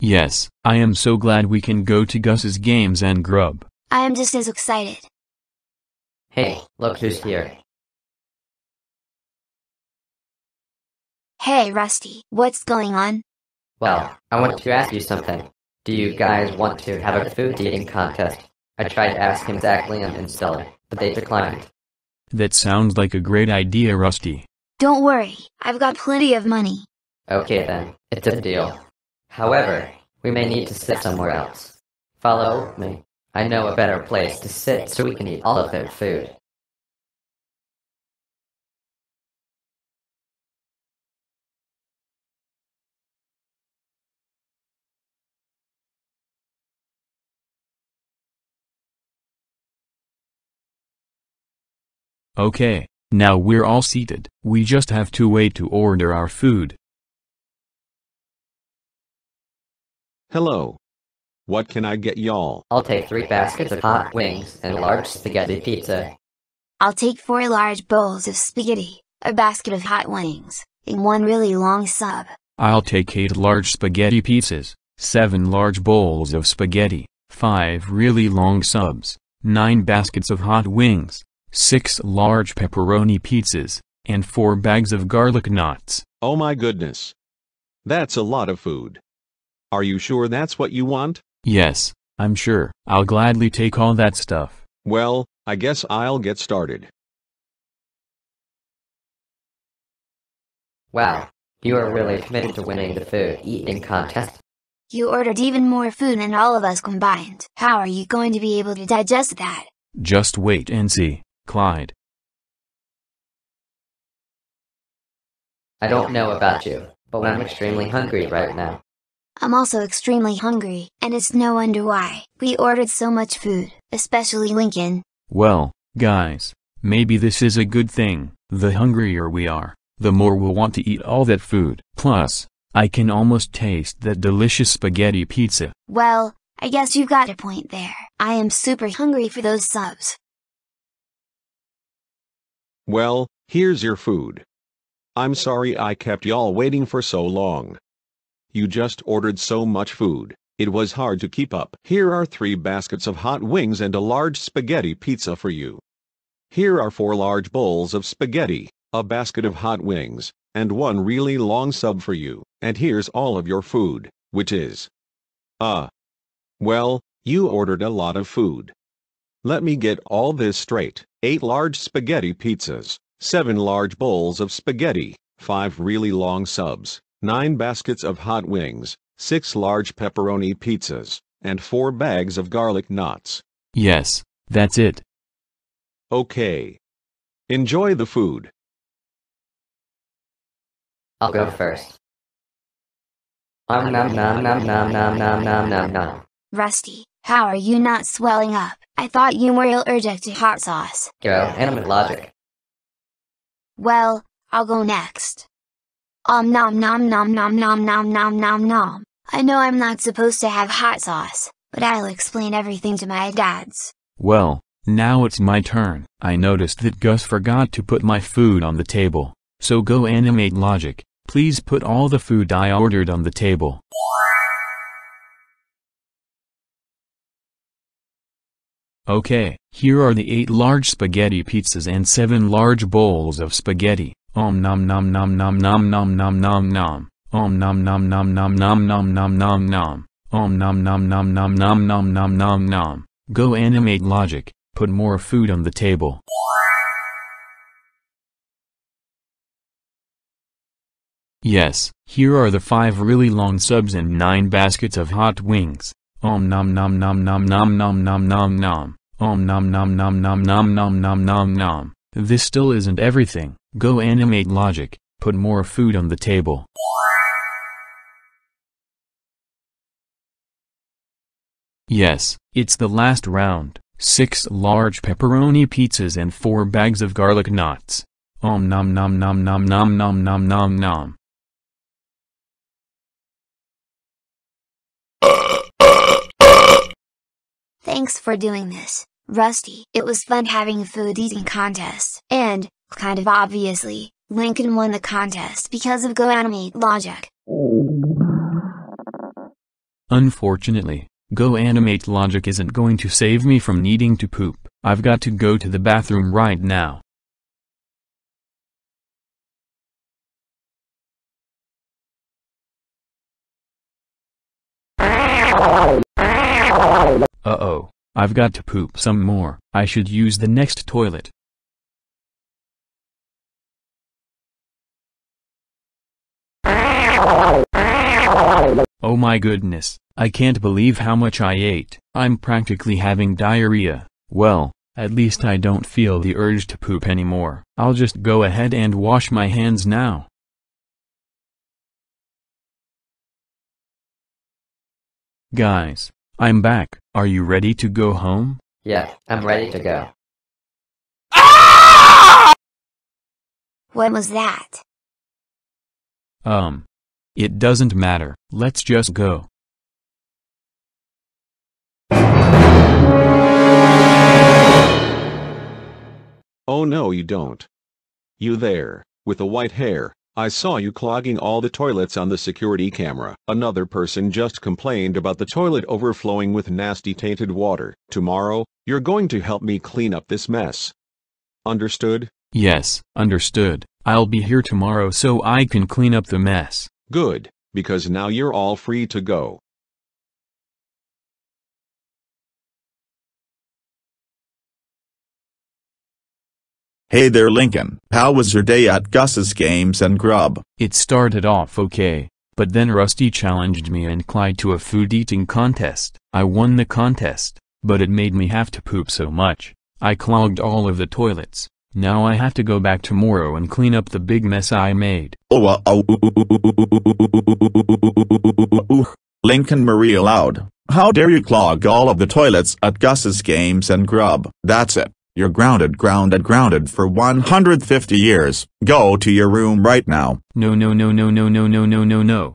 Yes, I am so glad we can go to Gus's games and grub. I am just as excited. Hey, look who's here. Hey Rusty, what's going on? Well, I want to ask you something. Do you guys want to have a food eating contest? I tried asking Zach Liam and Stella, but they declined. That sounds like a great idea, Rusty. Don't worry, I've got plenty of money. Okay then, it's a deal. However, we may need to sit somewhere else. Follow me. I know a better place to sit so we can eat all of their food. Okay, now we're all seated. We just have to wait to order our food. Hello. What can I get y'all? I'll take three baskets of hot wings and a large spaghetti pizza. I'll take four large bowls of spaghetti, a basket of hot wings, and one really long sub. I'll take 8 large spaghetti pizzas, 7 large bowls of spaghetti, 5 really long subs, 9 baskets of hot wings, 6 large pepperoni pizzas, and 4 bags of garlic knots. Oh my goodness. That's a lot of food. Are you sure that's what you want? Yes, I'm sure. I'll gladly take all that stuff. Well, I guess I'll get started. Wow, you are really committed to winning the food eating contest. You ordered even more food than all of us combined. How are you going to be able to digest that? Just wait and see, Clyde. I don't know about you, but I'm extremely hungry right now. I'm also extremely hungry, and it's no wonder why. We ordered so much food, especially Lincoln. Well, guys, maybe this is a good thing. The hungrier we are, the more we'll want to eat all that food. Plus, I can almost taste that delicious spaghetti pizza. Well, I guess you've got a point there. I am super hungry for those subs. Well, here's your food. I'm sorry I kept y'all waiting for so long. You just ordered so much food, it was hard to keep up. Here are three baskets of hot wings and a large spaghetti pizza for you. Here are four large bowls of spaghetti, a basket of hot wings, and one really long sub for you. And here's all of your food, which is. Uh. Well, you ordered a lot of food. Let me get all this straight. Eight large spaghetti pizzas, seven large bowls of spaghetti, five really long subs, nine baskets of hot wings, six large pepperoni pizzas, and four bags of garlic knots. Yes, that's it. Okay. Enjoy the food. I'll go first. Um nom nom nom nom nom nom nom nom nom. Rusty, how are you not swelling up? I thought you were allergic to hot sauce. GoAnimate logic. Well, I'll go next. Um nom nom nom nom nom nom nom nom nom. I know I'm not supposed to have hot sauce, but I'll explain everything to my dads. Well, now it's my turn. I noticed that Gus forgot to put my food on the table. So GoAnimate logic. Please put all the food I ordered on the table. Okay, here are the 8 large spaghetti pizzas and 7 large bowls of spaghetti. Om nom nom nom nom nom nom nom nom nom. Om nom nom nom nom nom nom nom nom nom. Om nom nom nom nom nom nom nom nom nom. GoAnimate logic, put more food on the table. Yes, here are the 5 really long subs and 9 baskets of hot wings. Om nom nom nom nom nom nom nom nom nom. Om nom nom nom nom nom nom nom nom nom. This still isn't everything. GoAnimate logic, put more food on the table. Yes, it's the last round. Six large pepperoni pizzas and four bags of garlic knots. Om nom nom nom nom nom nom nom nom nom. Thanks for doing this, Rusty. It was fun having a food eating contest. And, kind of obviously, Lincoln won the contest because of GoAnimate Logic. Unfortunately, GoAnimate Logic isn't going to save me from needing to poop. I've got to go to the bathroom right now. Uh-oh, I've got to poop some more. I should use the next toilet. Oh my goodness, I can't believe how much I ate. I'm practically having diarrhea. Well, at least I don't feel the urge to poop anymore. I'll just go ahead and wash my hands now. Guys, I'm back. Are you ready to go home? Yeah, I'm ready to go. What was that? Um. It doesn't matter. Let's just go. Oh no you don't. You there, with the white hair, I saw you clogging all the toilets on the security camera. Another person just complained about the toilet overflowing with nasty tainted water. Tomorrow, you're going to help me clean up this mess. Understood? Yes, understood. I'll be here tomorrow so I can clean up the mess. Good, because now you're all free to go. Hey there Lincoln, how was your day at Gus's Games and Grub? It started off okay, but then Rusty challenged me and Clyde to a food eating contest. I won the contest, but it made me have to poop so much. I clogged all of the toilets. Now I have to go back tomorrow and clean up the big mess I made. Oh, uh, oh, Lincoln Marie Loud. How dare you clog all of the toilets at Gus's Games and Grub? That's it. You're grounded, grounded, grounded for 150 years. Go to your room right now. No no no no no no no no no no.